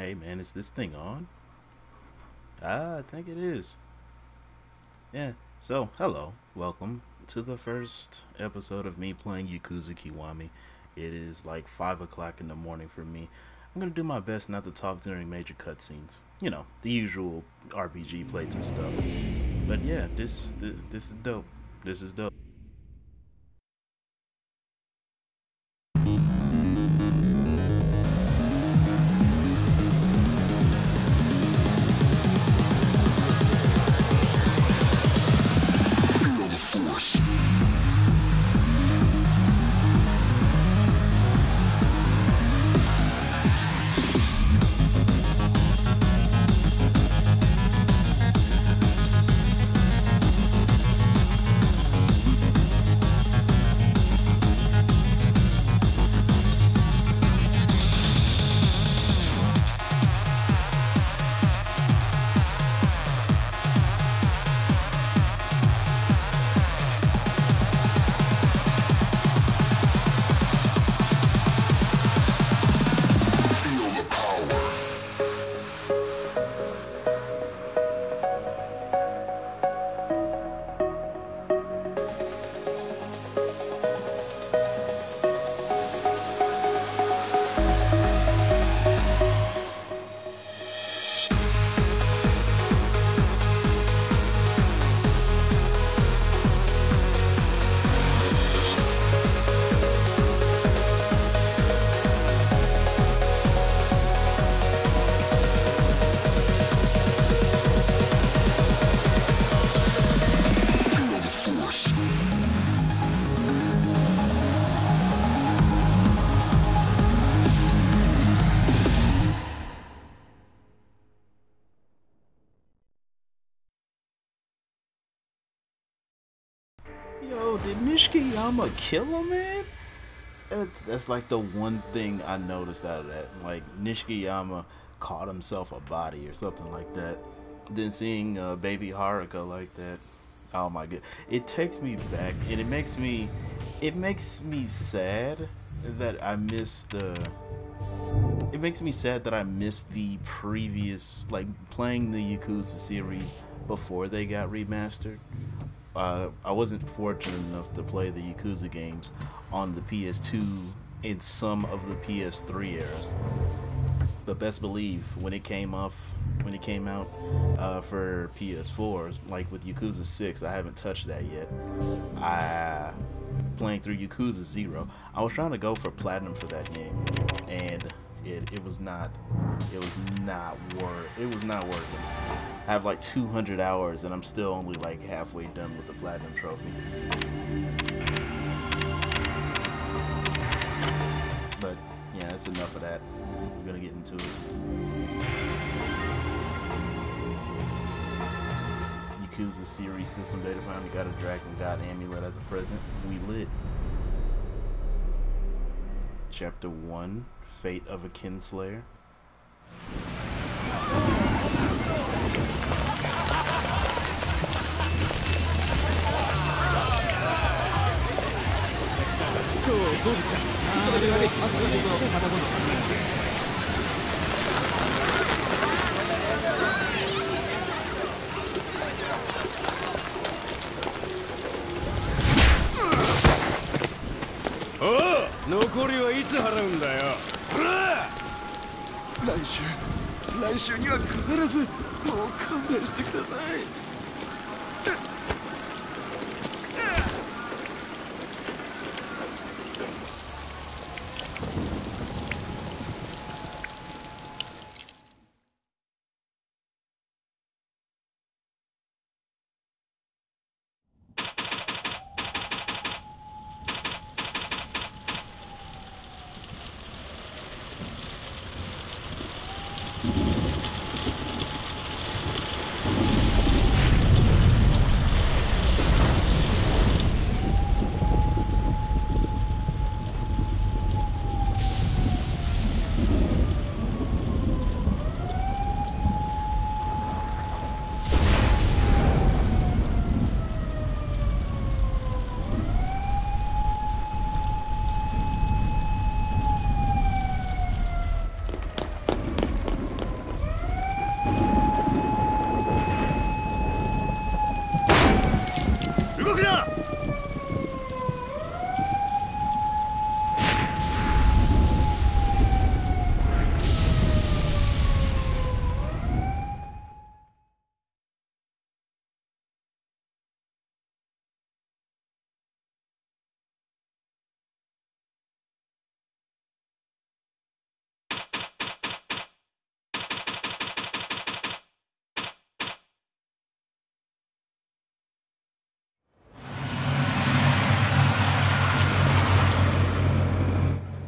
Hey man, is this thing on? Ah, I think it is. Yeah, so hello, welcome to the first episode of me playing Yakuza Kiwami. It is like 5 o'clock in the morning for me. I'm gonna do my best not to talk during major cutscenes. You know, the usual RPG playthrough stuff. But yeah, this, this, this is dope. This is dope. Did Nishikiyama kill him, man? That's that's like the one thing I noticed out of that. Like Nishikiyama caught himself a body or something like that. Then seeing uh, baby Haruka like that, oh my god, it takes me back and it makes me, it makes me sad that I missed the. it makes me sad that I missed the previous, like playing the Yakuza series before they got remastered uh, I wasn't fortunate enough to play the Yakuza games on the PS2 in some of the PS3 eras. But best believe when it came off, when it came out uh, for PS4, like with Yakuza 6, I haven't touched that yet. I playing through Yakuza 0. I was trying to go for platinum for that game, and it, it was not it was not worth it was not it. I have like 200 hours and I'm still only like halfway done with the platinum trophy. But yeah, that's enough of that. We're gonna get into it. Yakuza series system data finally got a Dragon God amulet as a present. We lit. Chapter 1 Fate of a Kinslayer. おう残りはいつ払うんだよ来週来週には必ずもう勘弁してください。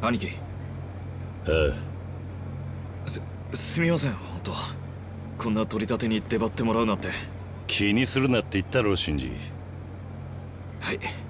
兄貴。あすすみません本当。こんな取り立てに出張ってもらうなんて。気にするなって言ったろシンジ。はい「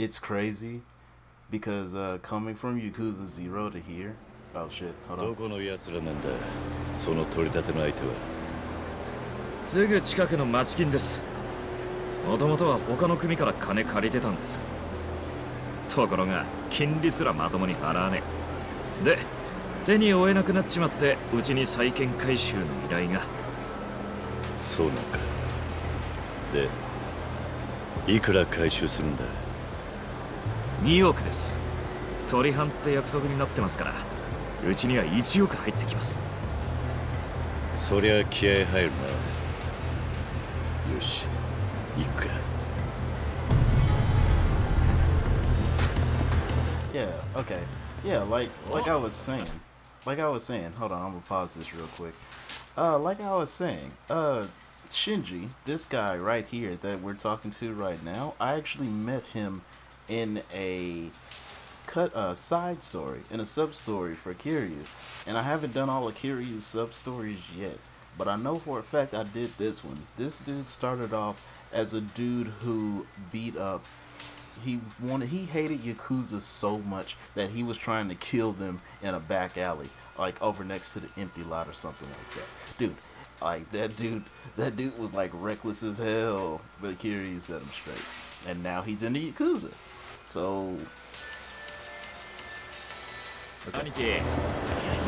it's crazy because uh, coming from Yakuza Zero to here. Oh shit! Hold ど on. この奴らなんだその取り立ての相手はすぐ近くの町金ですもともとは他の組から金借りてたんですところが金利すらまともに払わねえで手に負えなくなっちまってうちに債権回収の依頼がそうなんかでいくら回収するんだ？2億です取り半って約束になってますからうちには1億入ってきますそりゃ気合入るなよし行くか Yeah. Okay. Yeah. Like like I was saying. Like I was saying. Hold on. I'm gonna pause this real quick. Uh, like I was saying. Uh, Shinji, this guy right here that we're talking to right now, I actually met him in a cut uh side story in a sub story for Kiryu, and I haven't done all of Kiryu's sub stories yet. But I know for a fact I did this one. This dude started off as a dude who beat up he wanted he hated yakuza so much that he was trying to kill them in a back alley like over next to the empty lot or something like that dude like that dude that dude was like reckless as hell but kiryu set him straight and now he's in the yakuza so 兄貴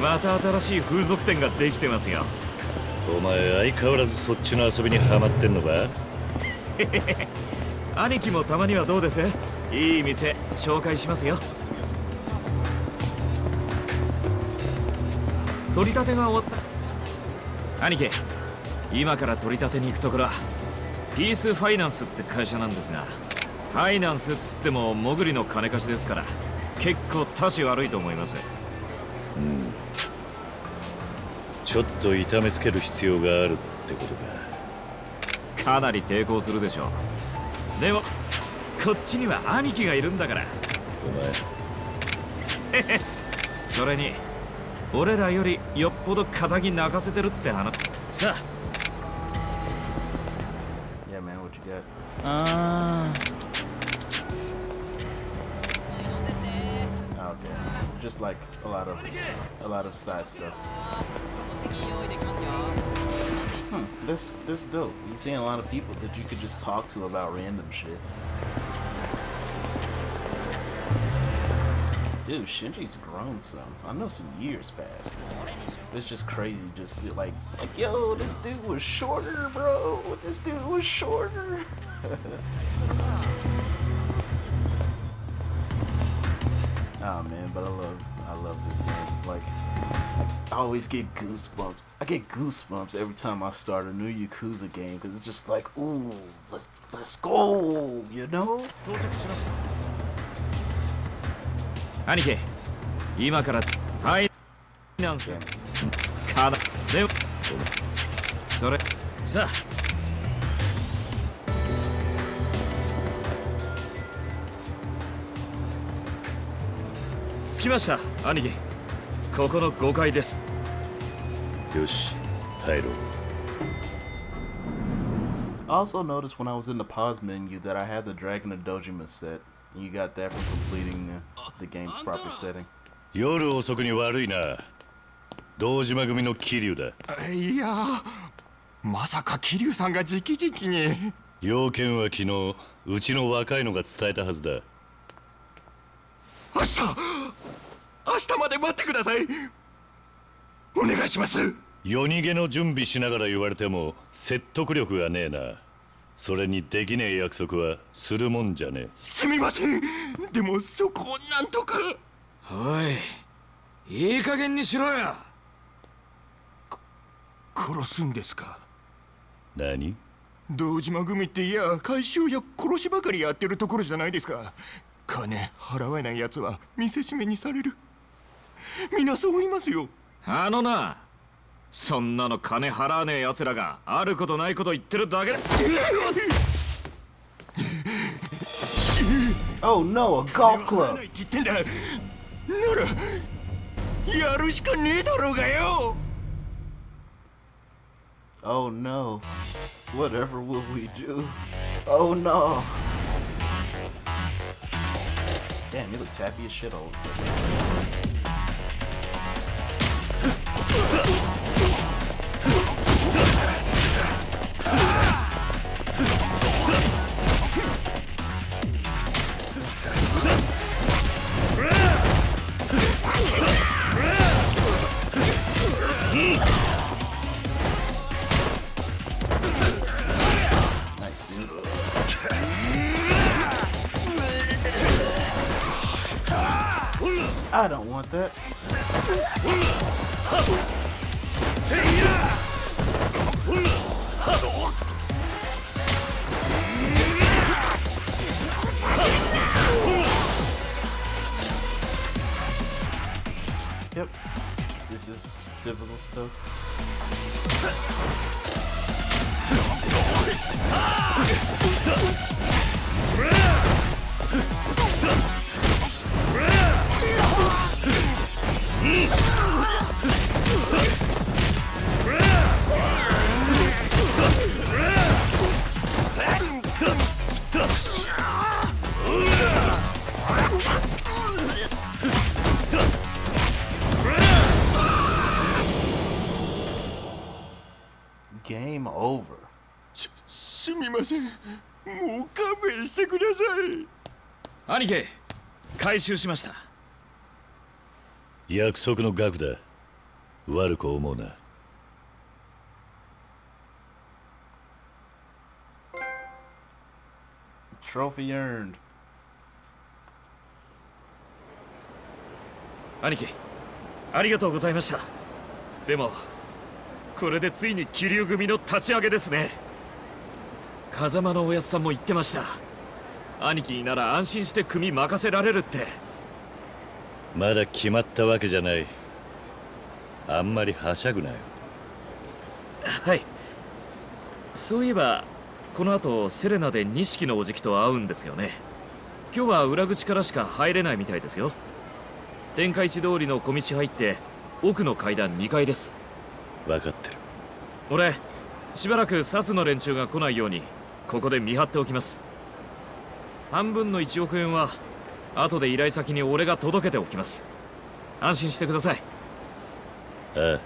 また新しい風俗店ができてますよ。お前相変わらずそっちの遊びにハマってんのか？兄貴もたまにはどうです？いい店紹介しますよ。取り立てが終わった。兄貴今から取り立てに行くところはピースファイナンスって会社なんですがファイナンスっつっても潜りの金貸しですから結構たち悪いと思います。ちょっと痛めつける必要があるってことか。かなり抵抗するでしょう。でもこっちには兄貴がいるんだから。お前。それに俺らよりよっぽど仇泣かせてるって話。さあ。Yeah man what you got? あ just like a lot of a lot of side stuff Hmm, this this dope. You seeing a lot of people that you could just talk to about random shit. Dude, Shinji's grown some. I know some years passed. It's just crazy just like, like, yo, this dude was shorter, bro. This dude was shorter. oh man, but I love, I love this game. Like, I always get goosebumps. I get goosebumps every time I start a new Yakuza game because it's just like, ooh, let's let's go, you know? 到着しました兄貴今からファイナンスかなでもそれさあ 着きました兄貴ここの5階ですよし入ろう I also noticed when I was in the pause menu that I had the Dragon of Dojima set. You got that from completing the, the game's proper setting. 夜遅くに悪いな堂島組の桐生だいやまさか桐生さんが直々に要件は昨日うちの若いのが伝えたはずだ明日明日まで待ってください。お願いします。夜逃げの準備しながら言われても説得力がねえな。それにできねえ約束はするもんじゃねえ。すみません。でもそこをなんとか。おいいい加減にしろよ。殺すんですか？何？堂島組っていや回収や殺しばかりやってるところじゃないですか。金払えないやつは見せしめにされる皆そう言いますよあのなそんなの金払わねえ奴らがあることないこと言ってるだけだ Oh no, a golf 払 club. わないって言ってんだならやるしかねえだろうがよ Oh no. Whatever will we do? Oh no. Damn, he looks happy as shit all of a sudden. I don't want that. Yep. This is typical stuff. もう勘弁してください。兄貴回収しました。約束の額だ。悪く思うな。Trophy earned. 兄貴ありがとうございました。でもこれでついに気流組の立ち上げですね風間のおやつさんも言ってました。兄貴になら安心して組任せられるって。まだ決まったわけじゃない。あんまりはしゃぐなよ。はい。そういえばこの後セレナで錦のおじきと会うんですよね。今日は裏口からしか入れないみたいですよ。天下一通りの小道入って奥の階段2階です。分かってる。俺しばらく札の連中が来ないようにここで見張っておきます半分の1億円は後で依頼先に俺が届けておきます安心してくださいああ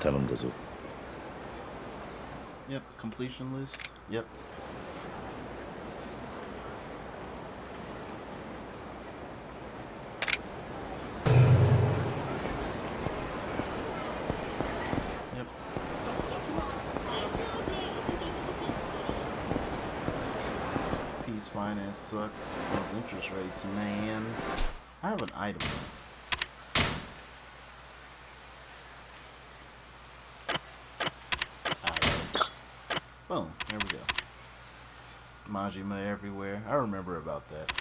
頼んだぞ Yep, completion list. Yep. Yep. Sucks. Those interest rates, man. I have an item. Boom. There we go. Majima everywhere. I remember about that.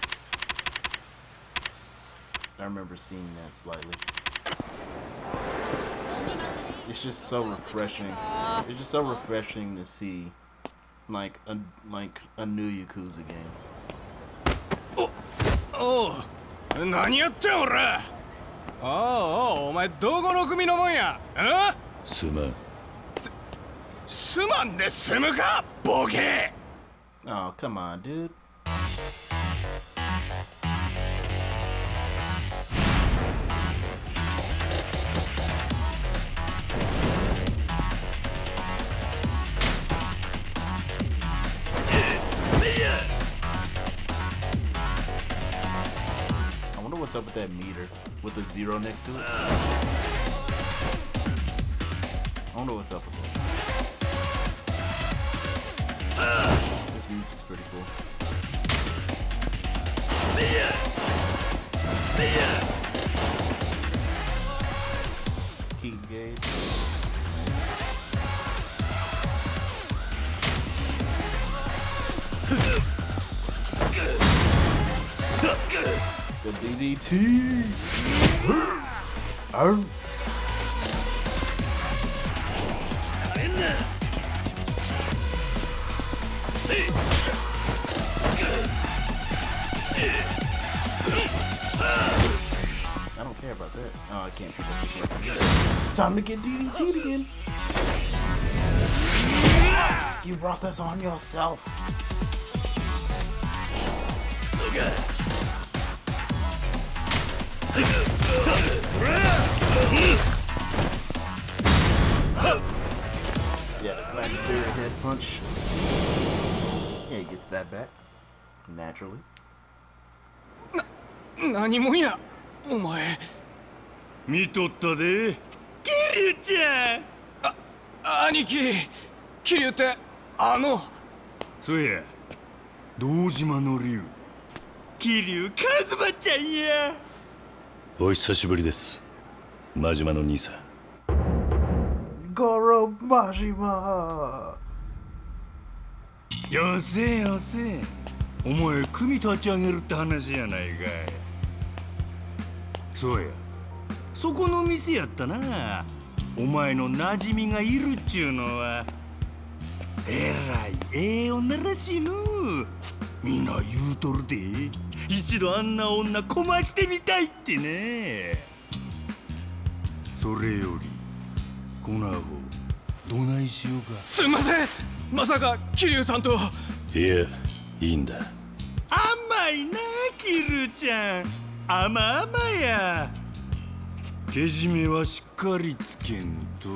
I remember seeing that slightly. It's just so refreshing. It's just so refreshing to see, like a like a new Yakuza game. おう何やってん俺。おうおうお前どこの組のもんや。え？すまん。すまんで済むかボケ。Oh come on, dude. Up with that meter with the zero next to it. I wonder what's up with that. This music's pretty cool. Key gauge. Nice. The DDT. Arr. Oh. I don't care about that. Oh, I can't pick up this weapon. Time to get DDT'd again. You brought this on yourself. Yeah, the Black Spirit head punch. Yeah, he gets that back. Naturally. 何もんやお前見とったでキリュウちゃん兄貴桐生ってあのそうや堂島の竜桐生一馬ちゃんやお久しぶりです。真島の兄さん。Goro Majima! よせよせ。お前組立ち上げるって話やないかい。そうや。そこの店やったな。お前の馴染みがいるっちゅうのは。えらいええ女らしいの。みんな言うとるで一度あんな女こましてみたいってね。それよりこのアホどないしようか。すんません。まさか桐生さんと。いやいいんだ。甘いなキルちゃん。甘々や。けじめはしっかりつけんと。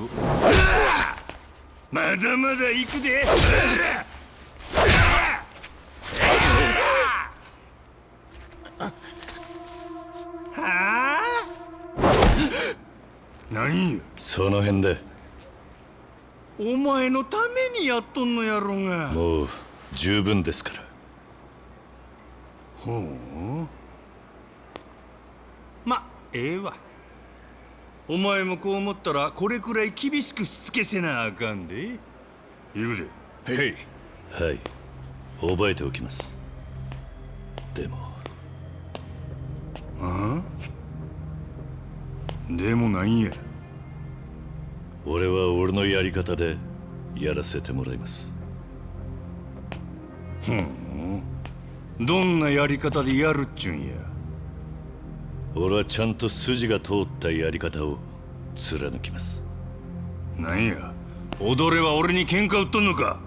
まだまだ行くではあ何やその辺で。お前のためにやっとんのやろが。もう十分ですから。ほう。まええわ。お前もこう思ったらこれくらい厳しくしつけせなあかんで。言うで。へい。はい。覚えておきます。でもあでもなんや。俺は俺のやり方でやらせてもらいます。ふん。どんなやり方でやるっちゅうんや？俺はちゃんと筋が通ったやり方を貫きます。なんや？踊れは俺に喧嘩売っとんのか？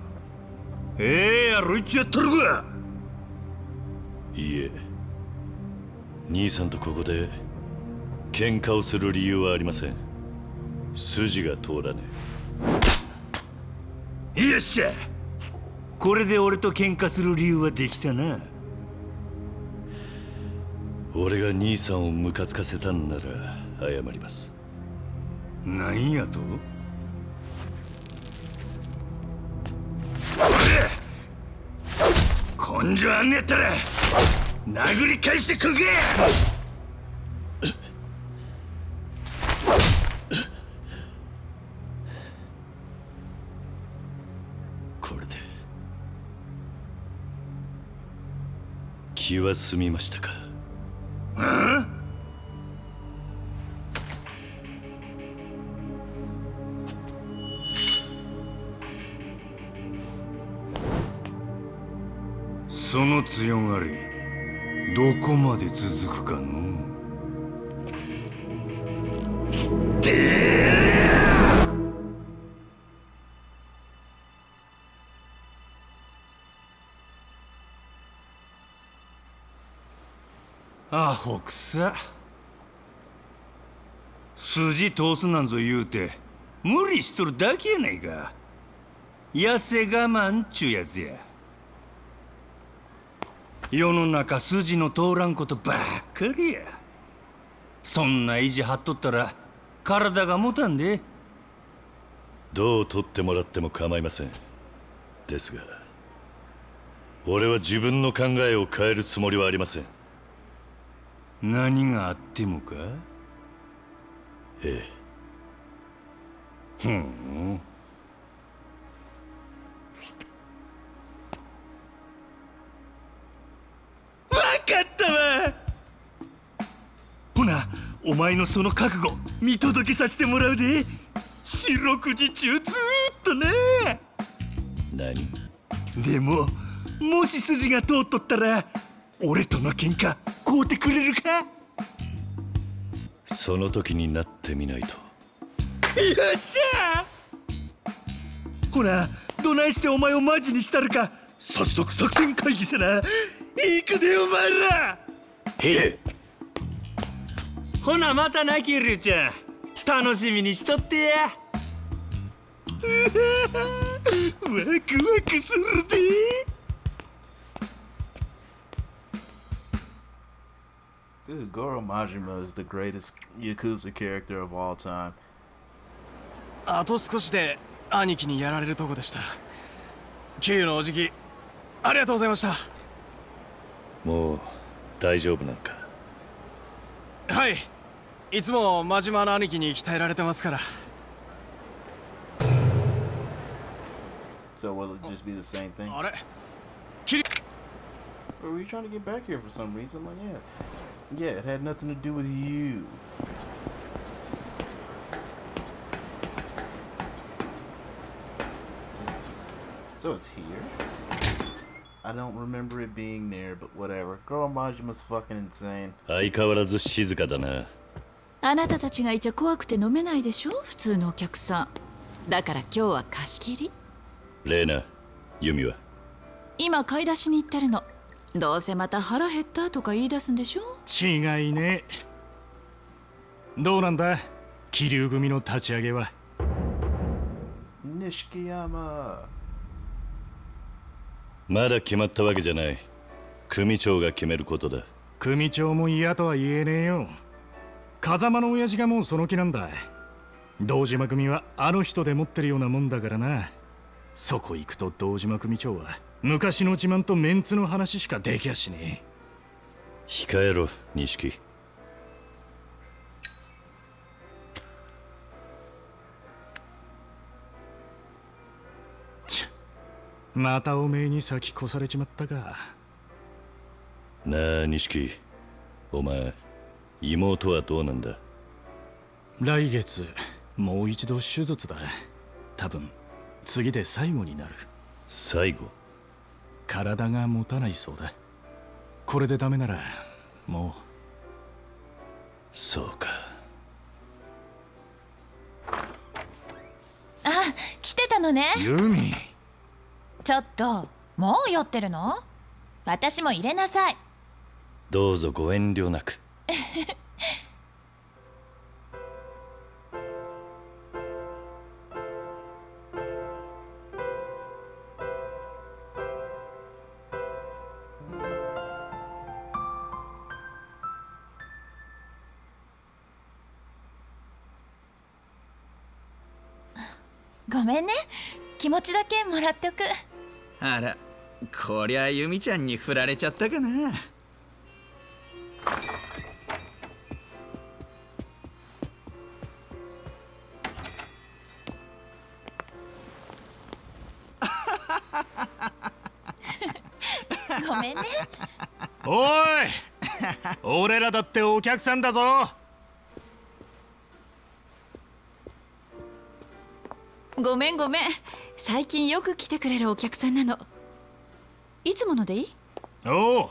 ええやろいつやっとるか。いいえ兄さんとここで喧嘩をする理由はありません。筋が通らねえ。よっしゃ!これで俺と喧嘩する理由はできたな。俺が兄さんをムカつかせたんなら謝ります。なんやと？根性あんねやったら殴り返してくんけこれで気は済みましたか？その強がり。どこまで続くかのアホくさ筋通すなんぞ言うて無理しとるだけやないか。痩せ我慢っちゅうやつや。世の中筋の通らんことばっかりや。そんな意地張っとったら体が持たんで。どう取ってもらっても構いません。ですが俺は自分の考えを変えるつもりはありません。何があってもか？ええ。ふんお前のその覚悟見届けさせてもらうで。四六時中ずーっとね。何？でももし筋が通っとったら俺との喧嘩買うてくれるか？その時になってみないと。よっしゃ！ほらどないしてお前をマジにしたるか早速作戦会議せな。行くでお前ら！へえほなまたなキルちゃん。楽しみにしとってや。ワクワクするで。Dude, Goro Majima is the greatest Yakuza character of all time. あと少しで兄貴にやられるとこでした。桐生のおじきありがとうございました。もう大丈夫なんか？はいいつも真島の兄貴に鍛えられてますから So will it just be the same thing? あれ桐 Or were you trying to get back here for some reason? Like, yeah. Yeah, it had nothing to do with you. So it's here? I don't remember it being there, but whatever. Girl Majima's fucking insane. 相変わらず静かだなあなたたちがいちゃ怖くて飲めないでしょ？普通のお客さん。だから今日は貸し切り。レーナユミは？今買い出しに行ってるの。どうせまた腹減ったとか言い出すんでしょ？違いね。どうなんだ？桐生組の立ち上げは。Nishikiyama. まだ決まったわけじゃない。組長が決めることだ。組長も嫌とは言えねえよ風間の親父がもうその気なんだ。堂島組はあの人で持ってるようなもんだからな。そこ行くと堂島組長は昔の自慢とメンツの話しかできやしね。控えろ錦。えまたおめえに先越されちまったか。なあ錦。お前妹はどうなんだ？来月もう一度手術だ。多分次で最後になる。最後？体が持たないそうだ。これでダメならもそうか。あ来てたのね。うユミちょっともう酔ってるの？私も入れなさい。どうぞご遠慮なく ごめんね。気持ちだけもらっておく。あらこりゃユミちゃんに振られちゃったかな。だってお客さんだぞ。ごめんごめん。最近よく来てくれるお客さんなの。いつものでいい？おう。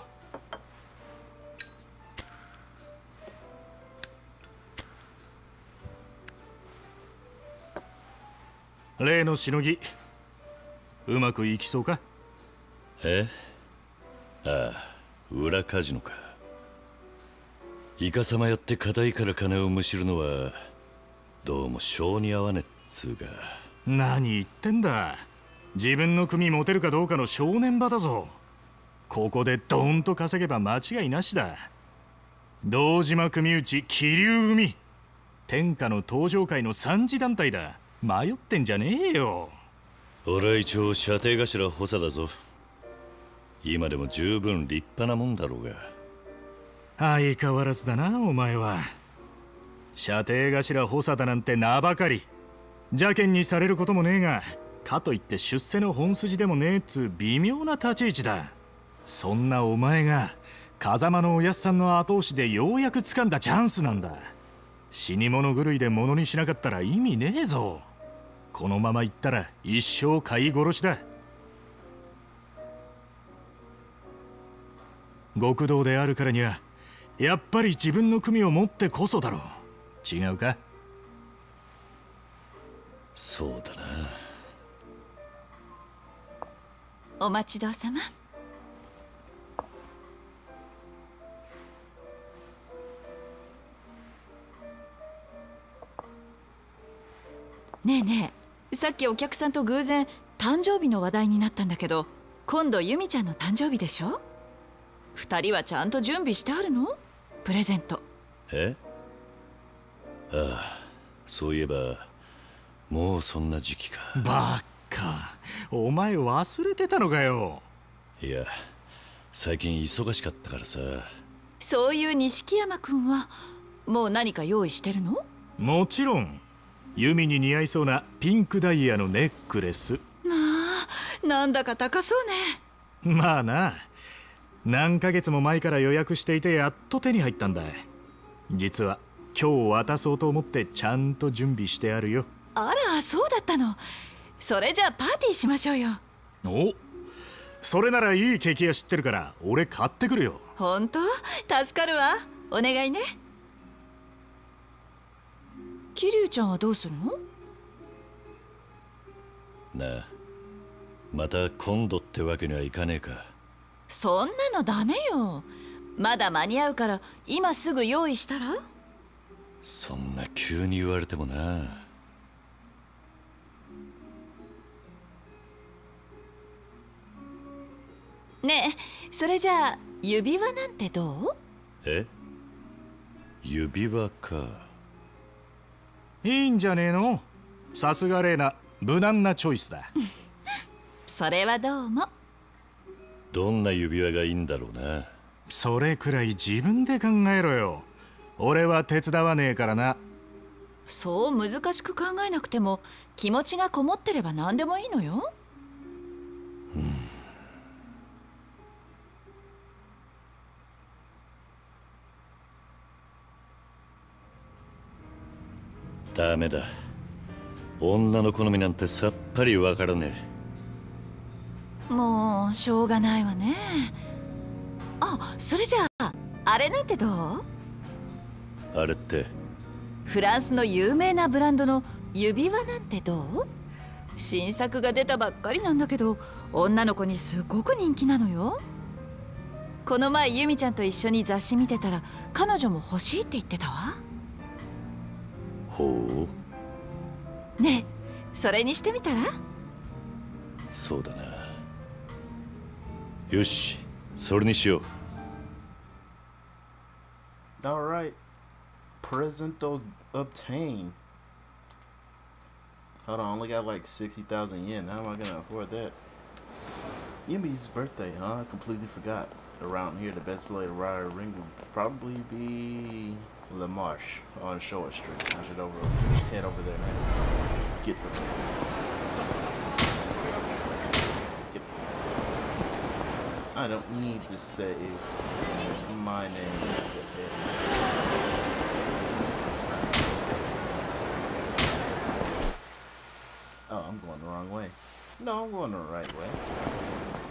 例のしのぎうまくいきそうか？え？ああ裏カジノかイカサマやって課題から金をむしるのはどうも性に合わねっつうか何言ってんだ。自分の組持てるかどうかの正念場だぞ。ここでドーンと稼げば間違いなしだ。堂島組内桐生組。天下の登場界の三次団体だ。迷ってんじゃねえよ。俺は一応射程頭補佐だぞ。今でも十分立派なもんだろうが相変わらずだなお前は。射程頭補佐だなんて名ばかり。邪険にされることもねえがかといって出世の本筋でもねえっつう微妙な立ち位置だ。そんなお前が風間のおやっさんの後押しでようやく掴んだチャンスなんだ。死に物狂いで物にしなかったら意味ねえぞ。このまま行ったら一生飼い殺しだ。極道であるからにはやっぱり自分の組を持ってこそだろう。違うか？そうだな。お待ちどうさま。ねえねえさっきお客さんと偶然誕生日の話題になったんだけど今度ユミちゃんの誕生日でしょ？二人はちゃんと準備してあるの？プレゼント。え？ああそういえばもうそんな時期か。バカお前忘れてたのかよ。いや最近忙しかったからさ。そういう錦山君はもう何か用意してるの？もちろん。弓に似合いそうなピンクダイヤのネックレス。まあなんだか高そうね。まあな何ヶ月も前から予約していてやっと手に入ったんだ実は今日渡そうと思ってちゃんと準備してあるよ。あらそうだったの。それじゃあパーティーしましょうよ。おそれならいいケーキ屋知ってるから俺買ってくるよ。本当？助かるわ。お願いね。桐生ちゃんはどうするの？なあまた今度ってわけにはいかねえかそんなのダメよ。まだ間に合うから今すぐ用意したら？そんな急に言われてもな。ねえそれじゃあ指輪なんてどう？え？指輪か。いいんじゃねえの？さすがレーナ無難なチョイスだ。それはどうもどんな指輪がいいんだろうなそれくらい自分で考えろよ。俺は手伝わねえからな。そう難しく考えなくても気持ちがこもってれば何でもいいのよ。ダメだ。女の好みなんてさっぱりわからねもうしょうがないわね。あそれじゃああれなんてどう？えあれって。フランスの有名なブランドの指輪なんてどう？新作が出たばっかりなんだけど女の子にすごく人気なのよ。この前ユミちゃんと一緒に雑誌見てたら彼女も欲しいって言ってたわ。ほう？ねえそれにしてみたら？そうだなよしそれにしよう Alright. Present o- obtained. Hold on, only got like 60,000 yen. How am I gonna afford that? Yumi's birthday, huh? I completely forgot. Around here, the best play to ride a ring would probably be La Marche on Shore Street. I should over head over there now. Get the Get I don't need to save. My name is Ed. Oh, I'm going the wrong way. No, I'm going the right way.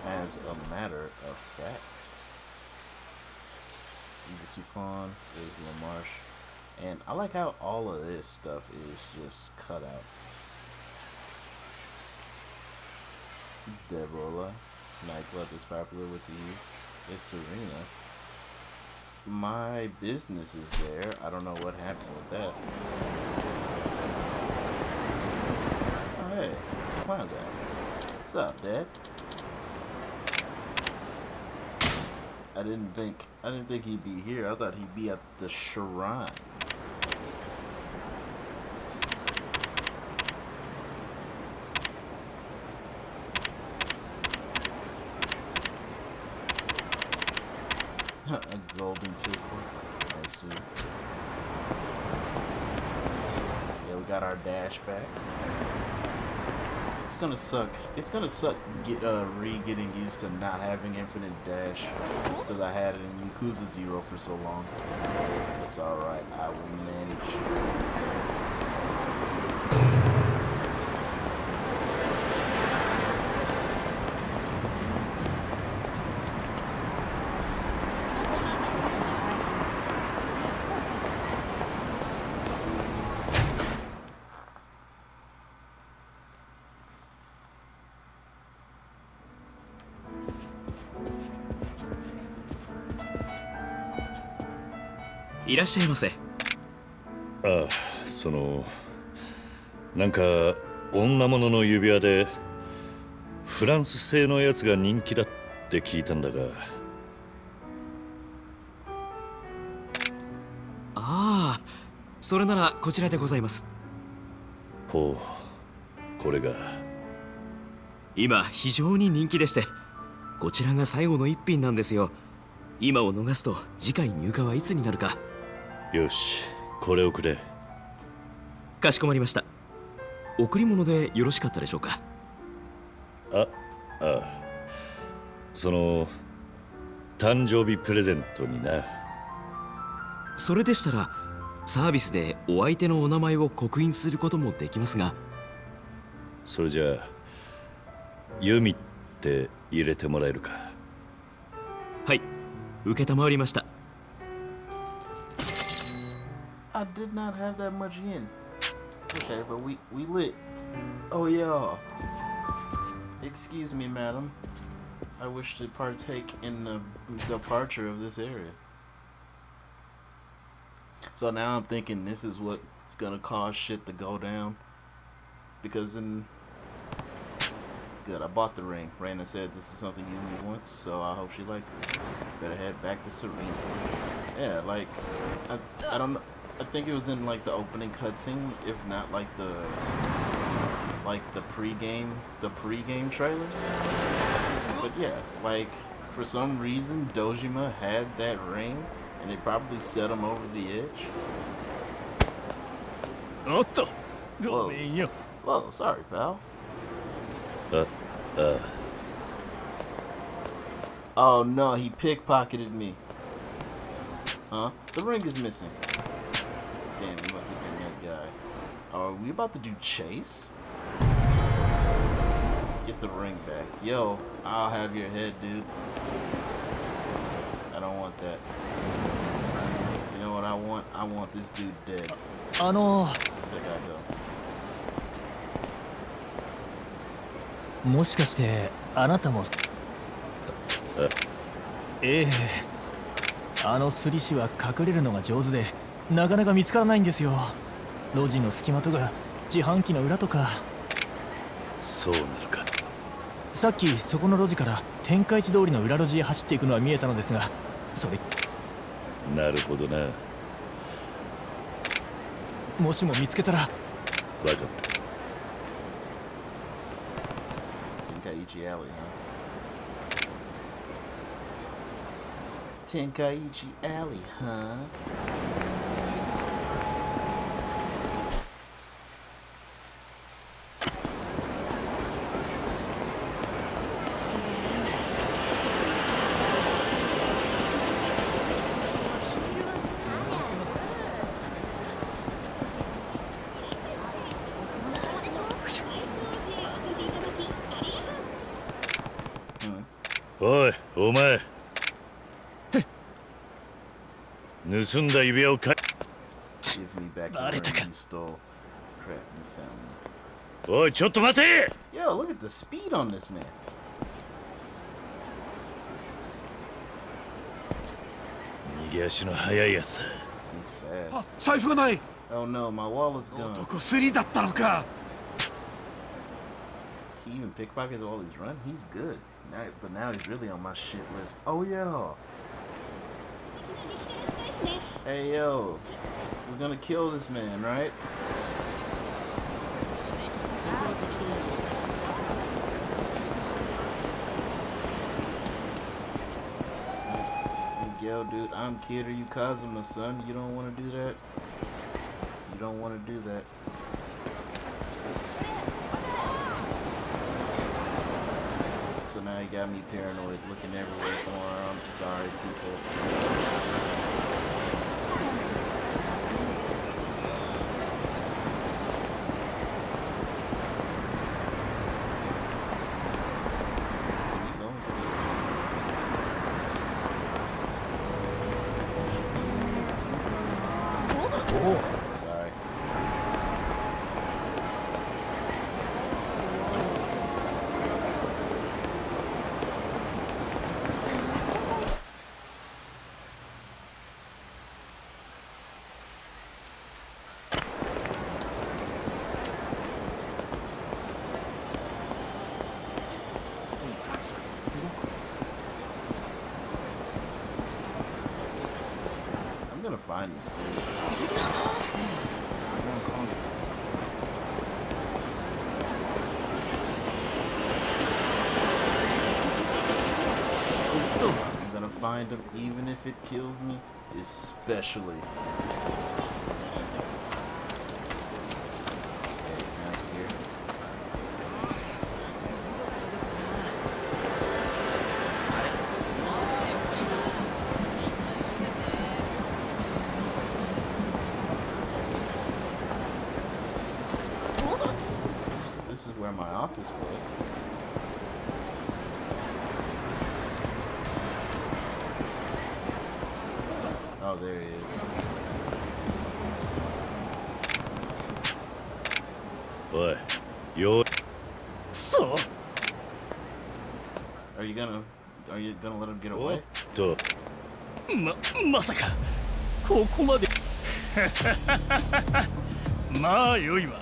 As a matter of fact. Eva Supon is Lamarche. And I like how all of this stuff is just cut out. Debola. Nightclub is popular with these. It's Serena. My business is there. I don't know what happened with that. Oh, hey. Clown guy. What's up, Dad? I didn't think I didn't think he'd be here. I thought he'd be at the shrine. A golden pistol. I see. Yeah, we got our dash back. Let's gonna suck. It's gonna suck get uh re getting used to not having infinite dash because I had it in Yakuza Zero for so long. It's all right. I will manage. いらっしゃいませ。ああそのなんか女物の指輪でフランス製のやつが人気だって聞いたんだが。ああそれならこちらでございます。ほうこれが。今非常に人気でしてこちらが最後の一品なんですよ。今を逃すと次回入荷はいつになるかよしこれをくれ。かしこまりました。贈り物でよろしかったでしょうか？あああ。その誕生日プレゼントにな。それでしたらサービスでお相手のお名前を刻印することもできますが。それじゃあユミって入れてもらえるか？はい承りました did not have that much in. Okay, but we we lit. Oh yeah. Excuse me, madam. I wish to partake in the departure of this area. So now I'm thinking this is what's gonna cause shit to go down. Because in Good, I bought the ring. Raina said this is something Yumi wants, so I hope she likes it. Better head back to Serena. Yeah, like I I don't know I think it was in like the opening cutscene, if not like the like the pre-game the pre-game trailer. But yeah, like for some reason Dojima had that ring and it probably set him over the edge. Whoa. Whoa, sorry, pal. Uh uh Oh no, he pickpocketed me. Huh? The ring is missing. Damn, he must have been that guy. Are we about to do chase? Get the ring back. Yo, I'll have your head, dude. I don't want that. You know what I want? I want this dude dead. あの Where'd that guy go? もしかしてあなたもええあのスリ氏は隠れるのが上手でなかなか見つからないんですよ。路地の隙間とか自販機の裏とか。そうなるか。さっきそこの路地から天下一通りの裏路地へ走っていくのは見えたのですがそれ。なるほどな。もしも見つけたら。わかった。Tenkaichi Alley, huh? Tenkaichi Alley, huh? おいお前盗んだ指輪をか. Crap, you found me. おいちょっと待て Yo, look at the speed on this man. 逃げ足の速いやつ He's あ fast. 財布がない Oh no, my wallet's gone. 男スリだったのか He even pickpockets while he's running. He's good. Now, but now he's really on my shit list. Oh yeah. Hey yo, we're gonna kill this man, right? Yo, dude, I'm Kid or you Kazuma, son. You don't want to do that. You don't want to do that. You got me paranoid, looking everywhere for him. I'm sorry, people. Can we go into the- Sorry. I'm gonna find him even if it kills me, especially you gonna let him get お away? っと。ままさかここまで。まあよいわ。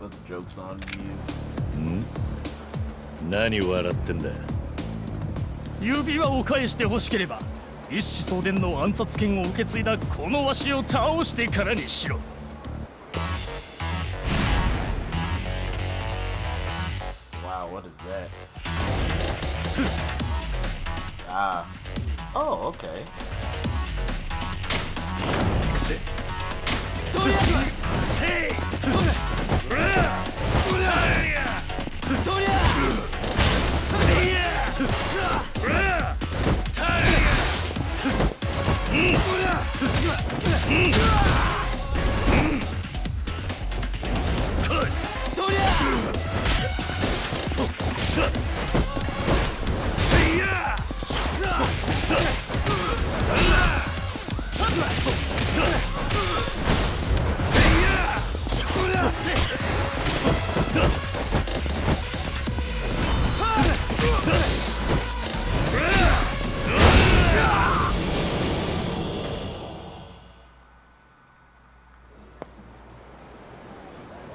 But the joke's on you. ん？何笑ってんだ指輪を返してほしければ一子相伝の暗殺権を受け継いだこのわしを倒してからにしろ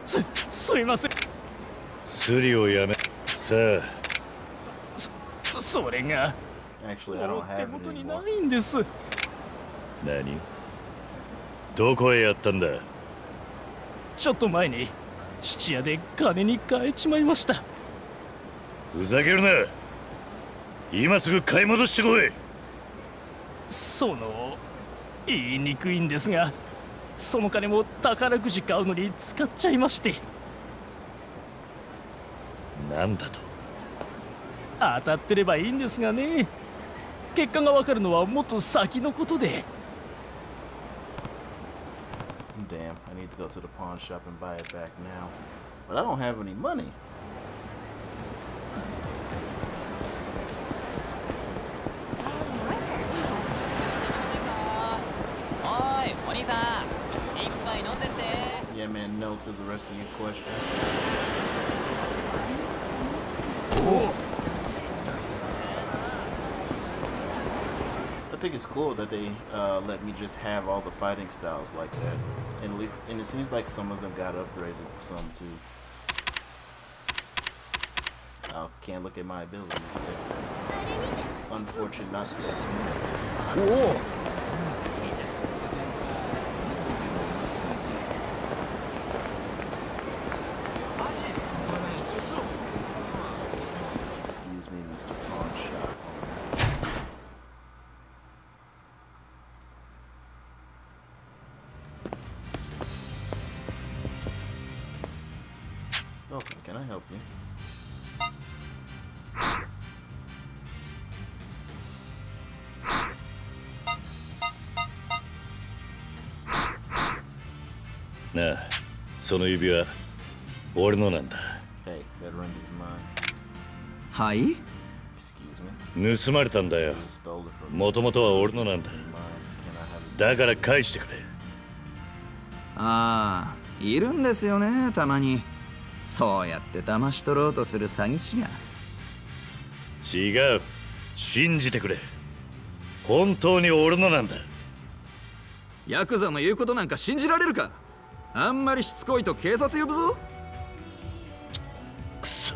すすいません。スリをやめさあ。それが Actually, 手元に.ないんです。何？どこへやったんだ？ちょっと前に質屋で金に変えちまいました。ふざけるな。今すぐ買い戻してこい。その言いにくいんですがその金も宝くじ買うのに使っちゃいまして。なんだと。当たってればいいんですがね。結果がわかるのはもっと先のことで。Damn, to go to the pawn shop and buy it back now. But I don't have any money. Yeah, man, no to the rest of your question. Ooh. I think it's cool that they uh, let me just have all the fighting styles like that and, and it seems like some of them got upgraded, some too. Oh, can't look at my abilities. yet. Unfortunate, not. Excuse なあその指輪俺のなんだ.はい.盗まれたんだよ.もともとは俺のなんだ?だから返してくれ。ああいるんですよねたまに。そうやって騙し取ろうとする詐欺師が。違う。信じてくれ。本当に俺のなんだ。ヤクザの言うことなんか信じられるか？あんまりしつこいと警察呼ぶぞくそ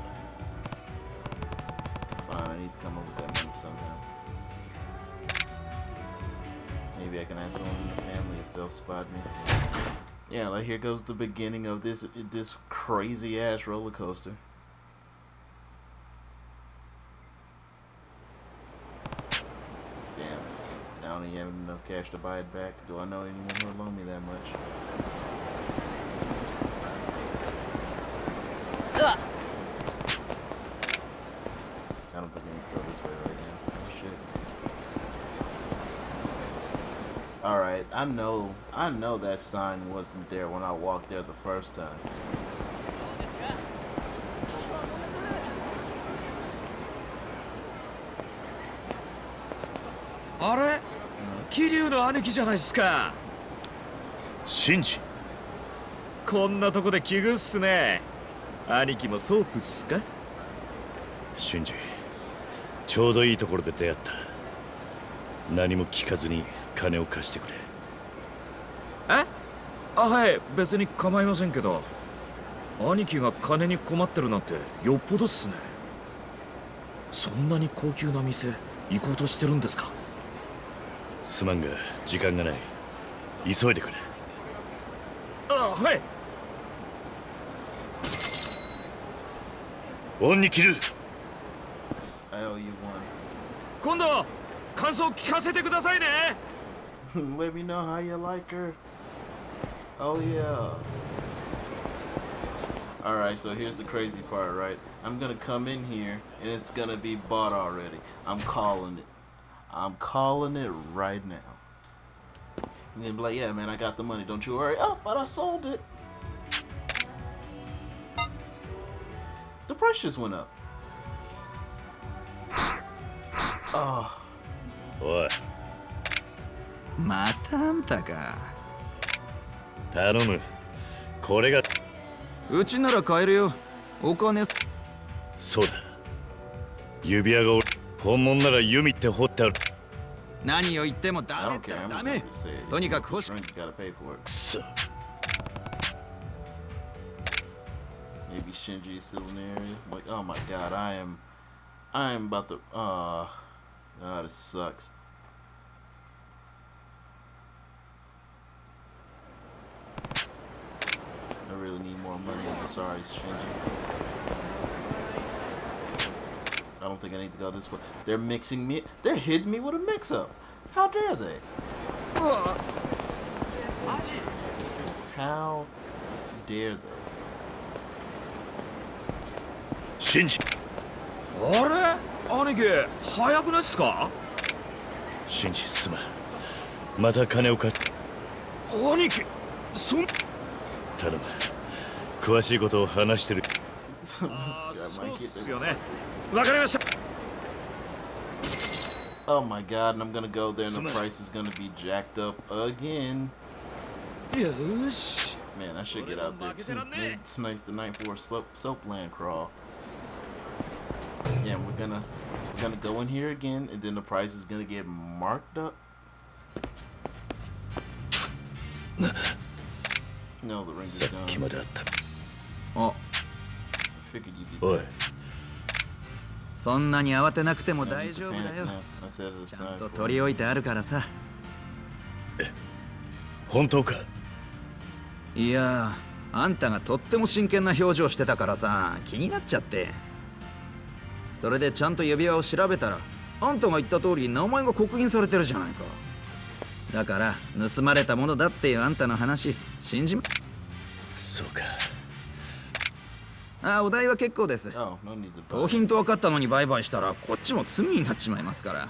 Fine, I need to come up with that money somehow. Maybe I can ask someone in the family if they'll spot me. Yeah, like here goes the beginning of this this crazy ass roller coaster. Damn, I don't even have enough cash to buy it back. Do I know anyone who'll loan me that much? I know I know that sign wasn't there when I walked there the first time. あれ桐生の兄貴じゃないですかシンジこんなとこで奇遇っすね。兄貴もソープっすか？シンジちょうどいいところで出会った。何も聞かずに金を貸してくれえ？あはい。別に構いませんけど。兄貴が金に困ってるなんてよっぽどっすね。そんなに高級な店行こうとしてるんですか？すまんが時間がない。急いでくれ。あはい。恩に切る。今度感想聞かせてくださいね. Let me know how you like her. Oh yeah. Alright, so here's the crazy part, right? I'm gonna come in here and it's gonna be bought already. I'm calling it. I'm calling it right now. And then be like, yeah, man, I got the money. Don't you worry. Oh, but I sold it. The price just went up. Oh, おいまたあんたか 頼む。これが。うちなら買えるよ。お金。そうだ。指輪がお本物なら弓って掘ってある。何を言ってもダメったらダメ。とにかく欲しくそ。ああ、ああ、ああ、ああ、ああ、ああ、ああ、ああ、ああ、ああ、I really need more money. I'm sorry, Shinji. I don't think I need to go this way. They're mixing me. They're hitting me with a mix-up. How dare they? How dare they? シンジあれ兄貴早くないっすかシンジすまんまた金を貸し兄貴そん 頼む詳しいことを話してるあ I そ might うっ get す them. よねわかりました Oh my god, and I'm gonna go there and the Smart. price is gonna be jacked up again. よーし Man, I should get out there too. Maybe tonight's the night for a soap, soapland crawl. Yeah, we're gonna we're gonna go in here again, and then the price is gonna get marked up. さっ.きまであった。お I figured you'd be おい。そんなに慌てなくても大.丈夫だよ。ちゃんと取り.置いてあるからさ。本当か？いやーあんたがとっても真剣な表情してたからさ気になっちゃって。それでちゃんと指輪を調べたらあんたが言った通り名前が刻印されてるじゃないか。だから盗まれたものだっていうあんたの話信じまそうかあお代は結構です Oh, 盗品と分かったのに売買したらこっちも罪になっちまいますから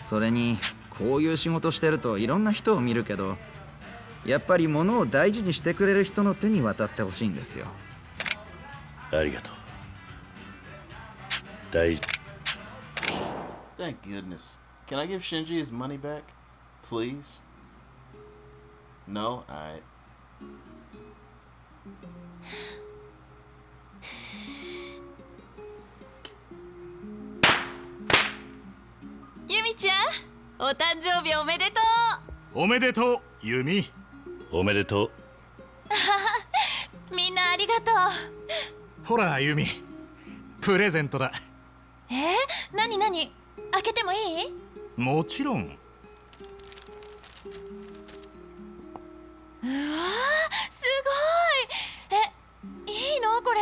それにこういう仕事してるといろんな人を見るけどやっぱり物を大事にしてくれる人の手に渡ってほしいんですよありがとう大事 Thank goodness. Can I give Shinji his money back? Please? No? Alright. ユミちゃんお誕生日おめでとおめでとうユミ。おめでとう。う みんなありがとう。ほらユミ。プレゼントだ。えー、なになに開けてもいい？もちろんうわーすごい。えいいの？これ。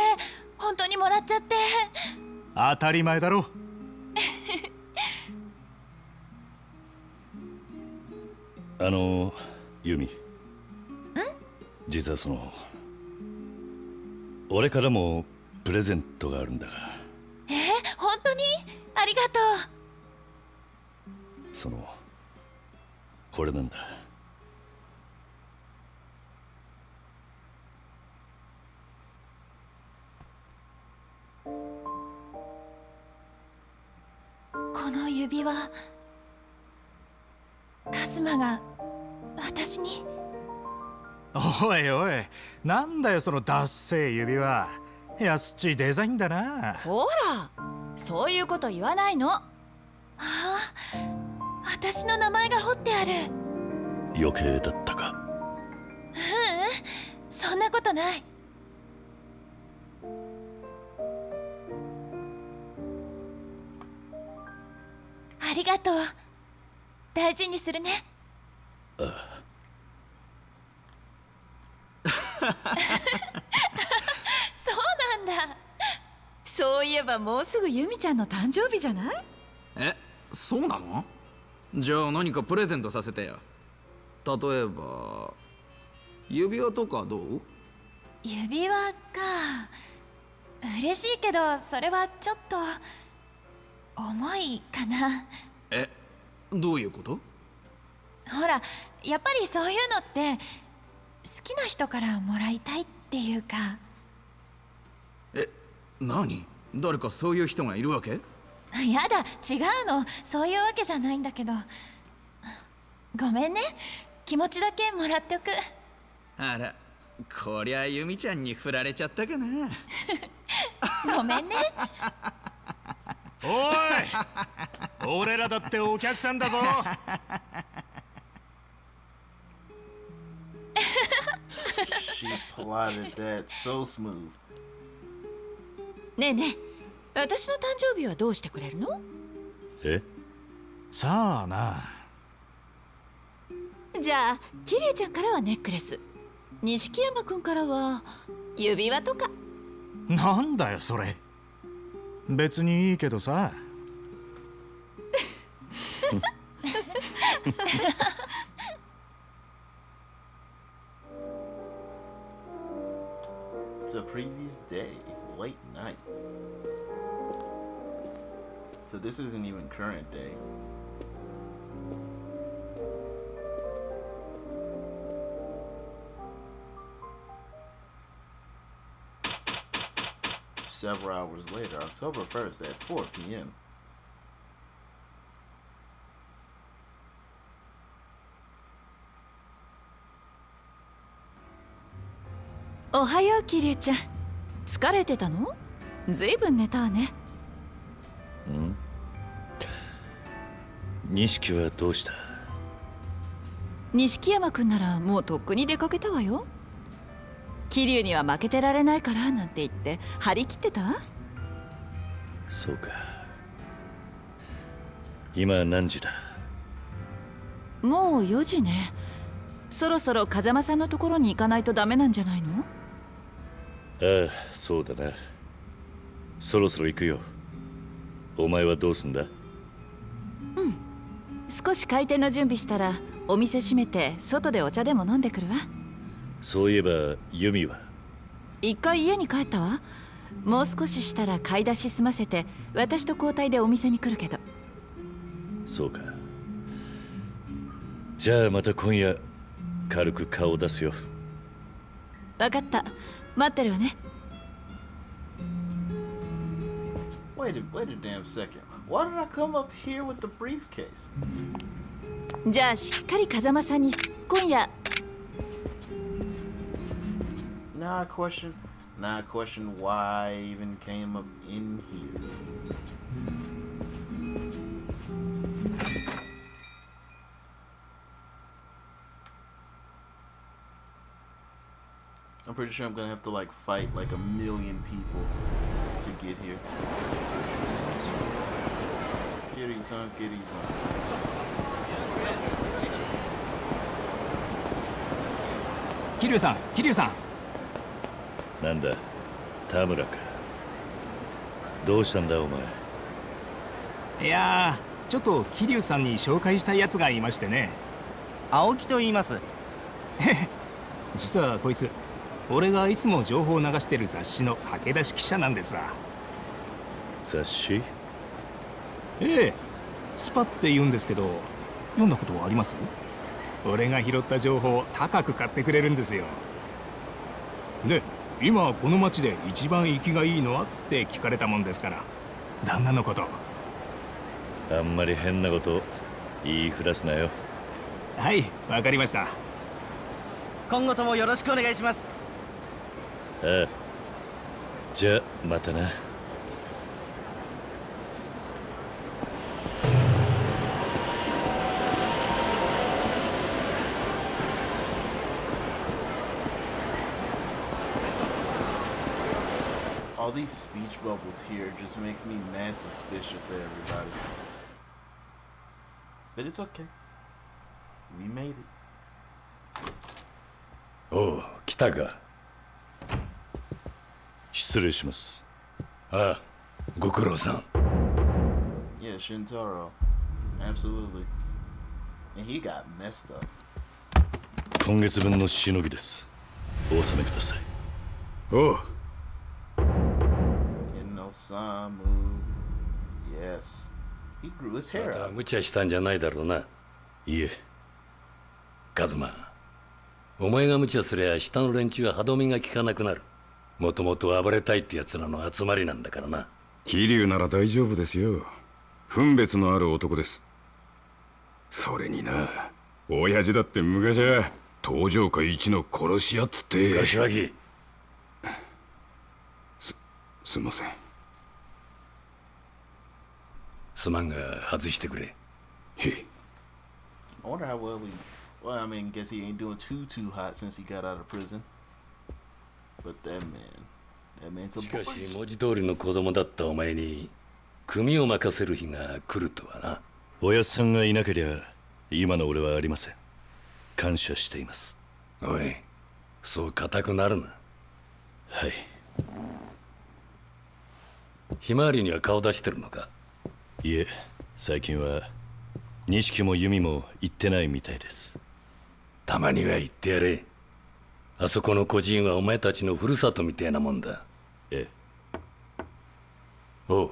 本当にもらっちゃって。当たり前だろ。あのユミ実はその俺からもプレゼントがあるんだが。えー、本当に？ありがとそのこれなんだこの指輪カズマが私に。おいおいなんだよそのダッセー指輪。安っちいデザインだな。うほらそういうこと言わないの。あ私の名前が彫ってある。余計だったか。そんなことないりがとう。大事にするね。そうなんだ。そういえばもうすぐユミちゃんの誕生日じゃない？えそうなの？じゃあ何かプレゼントさせてよ例えば指輪とかどう？指輪か。嬉しいけどそれはちょっと重いかな。えどういうこと？ほらやっぱりそういうのって好きな人からもらいたいっていうか。え何？誰かそういう人がいるわけ？やだ違うの。そういうわけじゃないんだけど。ごめんね。気持ちだけもらっておく。あらこりゃユミちゃんに振られちゃったかな。ごめんねおい。俺らだってお客さんだぞ。She plotted that so smooth. ねえねえ私の誕生日はどうしてくれるの？え？さあな。じゃあキリュウちゃんからはネックレス。錦山くんからは指輪とか。なんだよそれ別にいいけどさ The previous day, late night. So this isn't even current day. Several hours later, October 1st at 4 p.m. おはようキリュウちゃん疲れてたの？ずいぶん寝たわね。錦はどうした？錦山くんならもうとっくに出かけたわよ桐生には負けてられないからなんて言って張り切ってた？わそうか。今何時だ？もう4時ね。そろそろ風間さんのところに行かないとダメなんじゃないの？ああそうだな。そろそろ行くよ。お前はどうすんだ？少し開店の準備したらお店閉めて外でお茶でも飲んでくるわそういえばユミは？一回家に帰ったわ。もう少ししたら買い出し済ませて私と交代でお店に来るけど。そうか。じゃあまた今夜軽く顔を出すよ。分かった。待ってるわね。Wait a, wait a damn second. Why did I come up here with the briefcase? じゃあしっかり風間さんに今夜 Now I question, now I question why I even came up in here. I'm pretty sure I'm gonna have to like fight like a million people to get here. Kitties on, kitties on. Kiryu-san, Kiryu-san. なんだ？田村か。どうしたんだお前？いやーちょっと桐生さんに紹介したいやつがいましてね。青木と言います。実はこいつ俺がいつも情報を流してる雑誌の駆け出し記者なんですわ雑誌？ええスパって言うんですけど読んだことはあります？俺が拾った情報を高く買ってくれるんですよ。で今この町で一番生きがいいのは？って聞かれたもんですから。旦那のこと。あんまり変なこと言いふらすなよ。はいわかりました。今後ともよろしくお願いします。ああじゃあまたな these speech bubbles here just makes me mad suspicious of everybody. But it's okay. We made it. おう来たか失礼しますああご苦労さん Yeah, Shintaro. Absolutely. And he got messed up. 今月分のしのぎですお納めくださいおう And no Samu. Yes. He grew his ま hair た out. 無茶したんじゃないだろうな。いえ。カズマ。お前が無茶すりゃ下の連中は歯止めが効かなくなる。もともと暴れたいってやつらの集まりなんだからな。桐生なら大丈夫ですよ。分別のある男です。それにな。親父だって昔は東上界一の殺し屋っつって。柏木すんませんすまんが外してくれ Hey. I wonder how well he. Well, I mean, guess he ain't doing too too hot since he got out of prison. But that man, that man's a しかし.文字通りの子供だったお前に組を任せる日が来るとはなおやっさんがいなけりゃ今の俺はありません感謝していますおいそう固くなるなはいひまわりには顔出してるのかいえ最近は錦も弓も行ってないみたいです。たまには言ってやれ。あそこの孤児院はお前たちのふるさとみたいなもんだ。ええ。おう。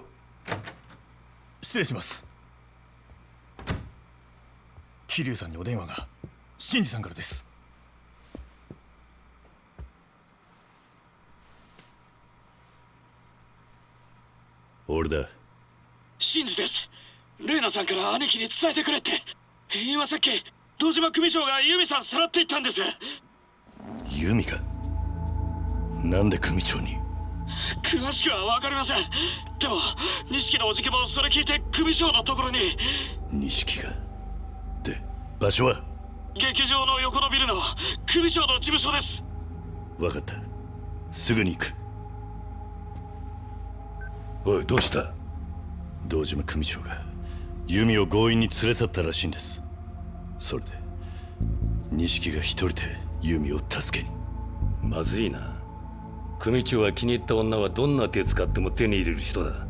失礼します。桐生さんにお電話が新次さんからです。俺だ真司です。レイナさんから兄貴に伝えてくれって。今さっき堂島組長がユミさんさらっていったんです。弓かなんで組長に？詳しくは分かりません。でも錦のおじけもそれ聞いて組長のところに。錦が？で場所は？劇場の横のビルの組長の事務所です。分かった。すぐに行く。おいどうした？堂島組長が弓を強引に連れ去ったらしいんです。それで錦が一人で弓を助けに。まずいな。組長は気に入った女はどんな手使っても手に入れる人だ。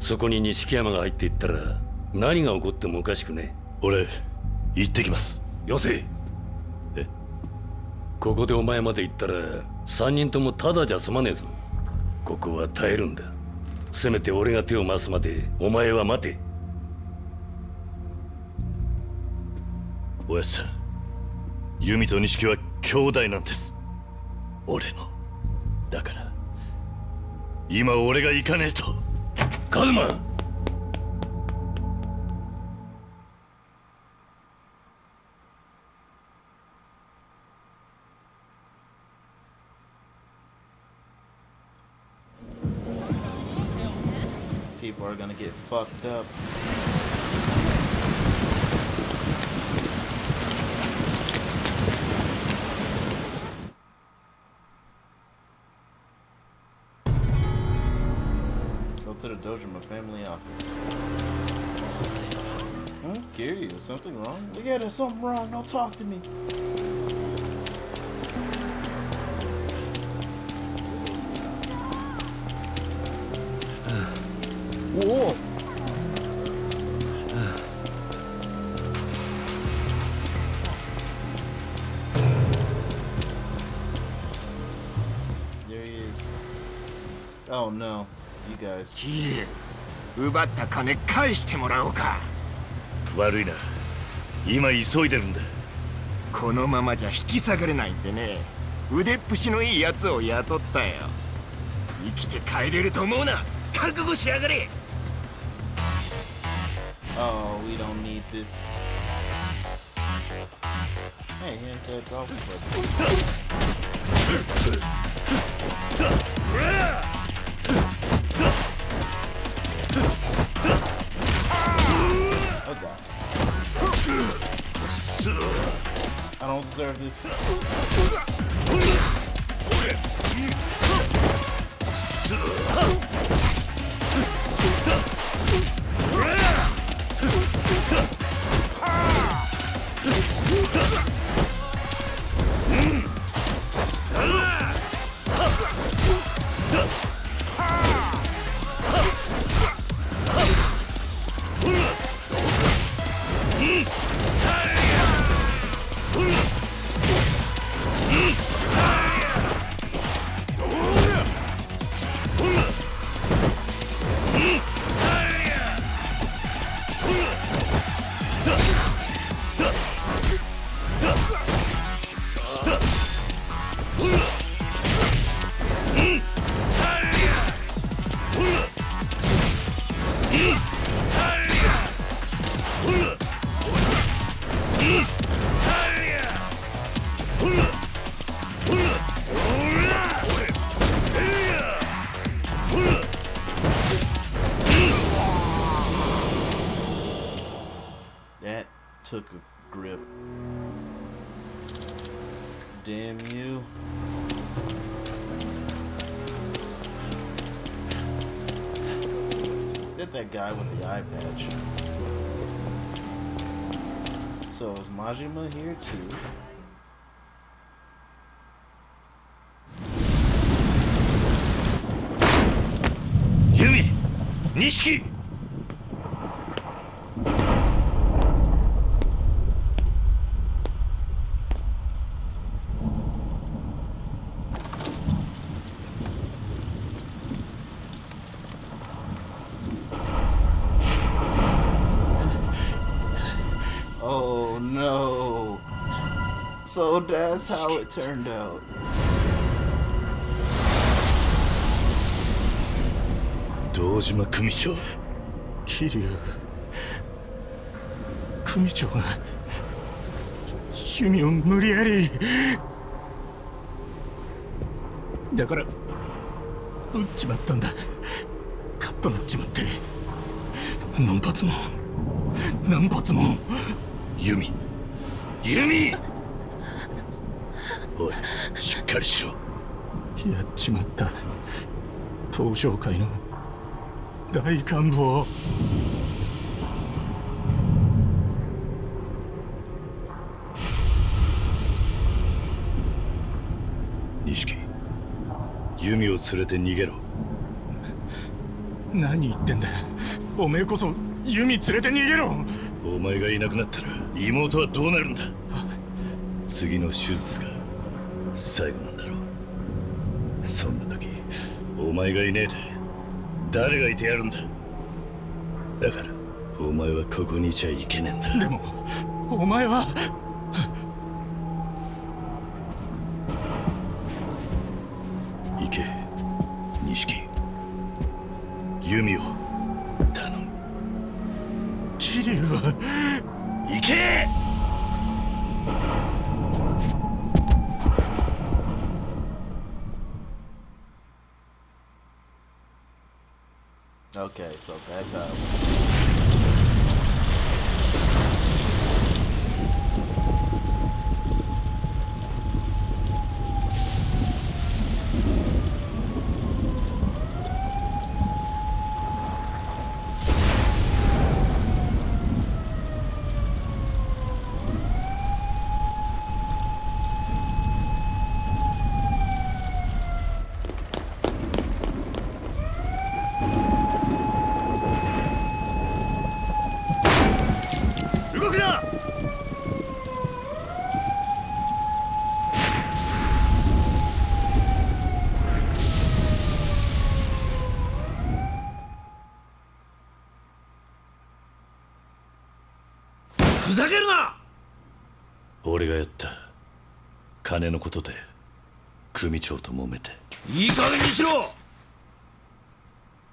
そこに錦山が入っていったら何が起こってもおかしくね。俺行ってきます。よせ。え？ここでお前まで行ったら3人ともただじゃ済まねえぞ。ここは耐えるんだせめて俺が手を回すまでお前は待て。おやっさん弓と錦は兄弟なんです。俺のだから今俺が行かねえと。カズマ fucked up. Go to the Dojima family office. Hmm? Kiryu, something wrong? Yeah, there's something wrong. Don't talk to me. You guys. キリ奪った金返してもらおうか。悪いな。今急いでるんだ。このままじゃ引き下がれないんでね。腕っぷしのいいやつを雇ったよ。生きて帰れると思うな。覚悟しやがれ。Oh, we don't need this. Hey, he Oh deserve this. Majima here too? Yumi! Nishiki! So that's how it turned out. 堂島組長。桐生。組長が。弓を無理やり。だから撃っちまったんだ。カッとなっちまって。何発も。何発も。弓弓かりしろやっちまった。東商会の大幹部を錦弓を連れて逃げろ。何言ってんだおめえこそ弓連れて逃げろ。お前がいなくなったら妹はどうなるんだ。次の手術が最後なんだろう。そんな時お前がいねえで誰がいてやるんだ。だからお前はここにいちゃいけねえんだ。でもお前は so that's how. Uh, 組長と揉めて。いい加減にしろ！伊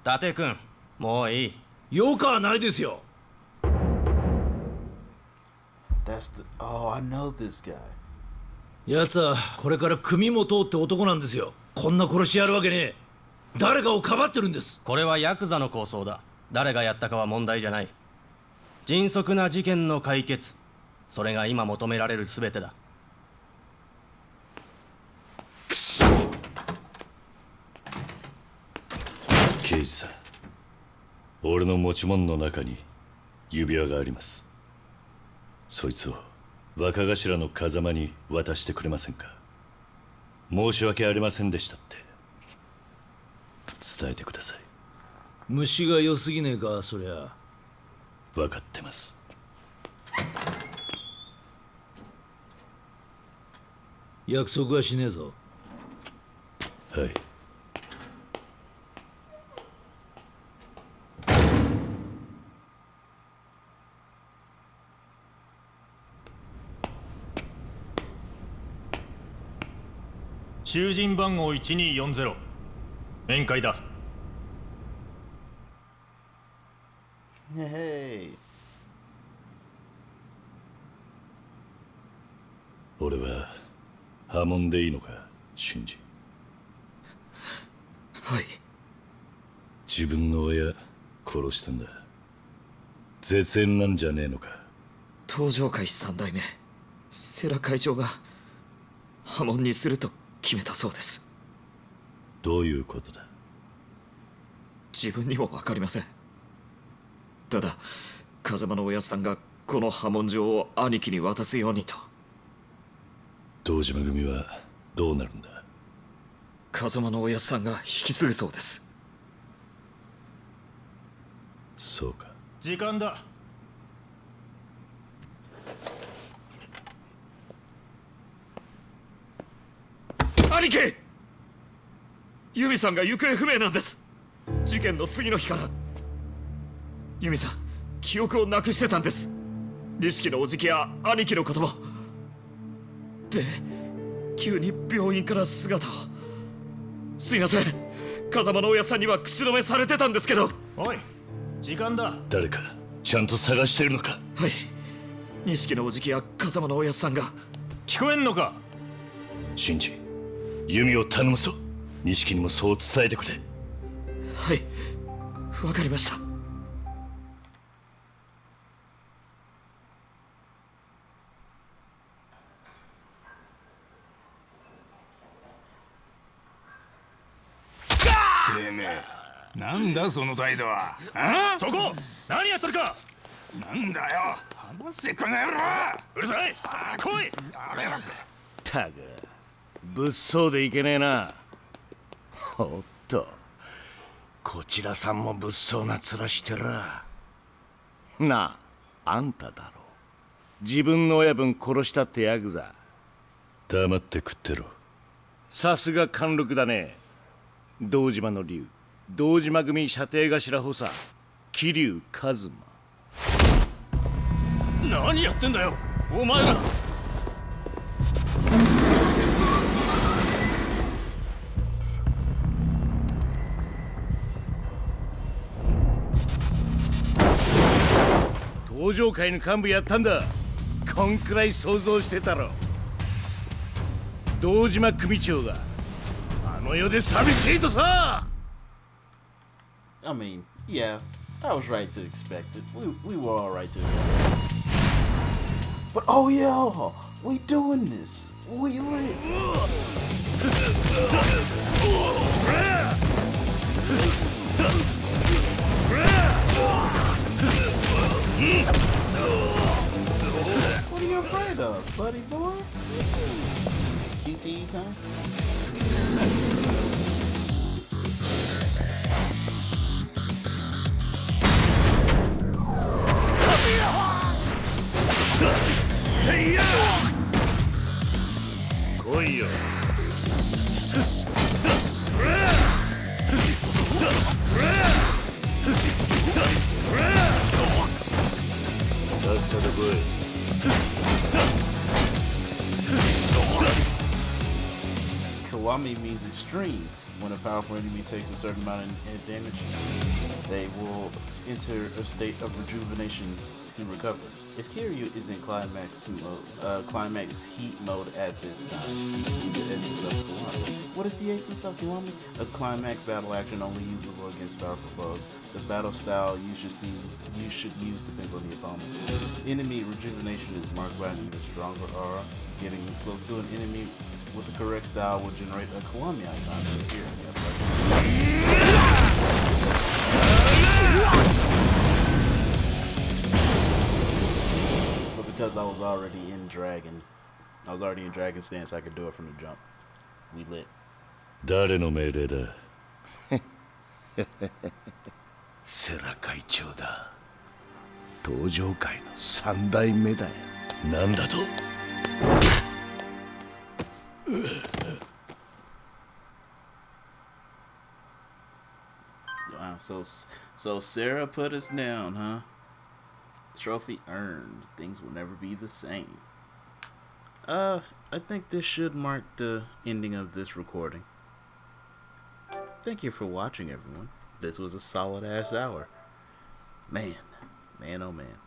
達君もういい。よかはないですよ。That's the. Oh, I know this guy. 奴はこれから組も通って男なんですよ。こんな殺しやるわけねえ。誰かをかばってるんです。これはヤクザの構想だ。誰がやったかは問題じゃない。迅速な事件の解決。それが今求められる全てだ刑事さん。俺の持ち物の中に指輪があります。そいつを若頭の風間に渡してくれませんか？申し訳ありませんでしたって。伝えてください。虫が良すぎねえかそりゃ。分かってます。約束はしねえぞ。はい囚人番号1240面会だ。Hey. 俺は破門でいいのかシンジ？はい。自分の親殺したんだ。絶縁なんじゃねえのか。東上会三代目世良会長が破門にすると決めたそうです。どういうことだ？自分にも分かりません。ただ風間のおやっさんがこの破門状を兄貴に渡すようにと。堂島組はどうなるんだ？風間のおやっさんが引き継ぐそうです。そうか。時間だ兄貴！ユミさんが行方不明なんです。事件の次の日から。ユミさん記憶をなくしてたんです。錦のおじきや兄貴のこともで急に病院から姿を。すいません。風間のおやさんには口止めされてたんですけど。おい時間だ。誰かちゃんと探してるのか？はい。錦のおじきや風間のおやさんが。聞こえんのか？シンジ弓を頼むぞ。錦にもそう伝えてくれ。はい。わかりました。てめえ。なんだその態度は。あ？そこ！何やってるか！なんだよ。話せこの野郎うるさい。来い。あれたく物騒でいけねえな。おっとこちらさんも物騒な面してら。なああんただろ自分の親分殺したってヤクザ黙って食ってろ。さすが貫禄だね。堂島の竜。堂島組射程頭補佐。桐生一馬。何やってんだよお前ら登場会の幹部やったんだこんくらい想像してたろ堂島組長があの世で寂しいとさ I mean, yeah, I was right to expect it. We, we were all right to expect it. But oh yeah, we doing this. We lit. What are you afraid of, buddy boy? QTE time? Kiwami means extreme. When a powerful enemy takes a certain amount of damage, they will enter a state of rejuvenation to recover. If Kiryu is in climax mode, uh, climax heat mode at this time, use the essence of Kiwami. What is the essence of Kiwami? A climax battle action only usable against powerful foes. The battle style you should see you should use depends on the opponent. Enemy rejuvenation is marked by an even stronger aura. Getting this close to an enemy with the correct style will generate a Kiwami icon to appear in the upper But because I was already in Dragon, I was already in Dragon stance, I could do it from the jump. We lit. 誰の命令だセラ会長だ登場会の三代目だよなんだと Wow, so so Sarah put us down, huh? Trophy earned. Things will never be the same. Uh, I think this should mark the ending of this recording. Thank you for watching, everyone. This was a solid ass hour. Man, man, oh man.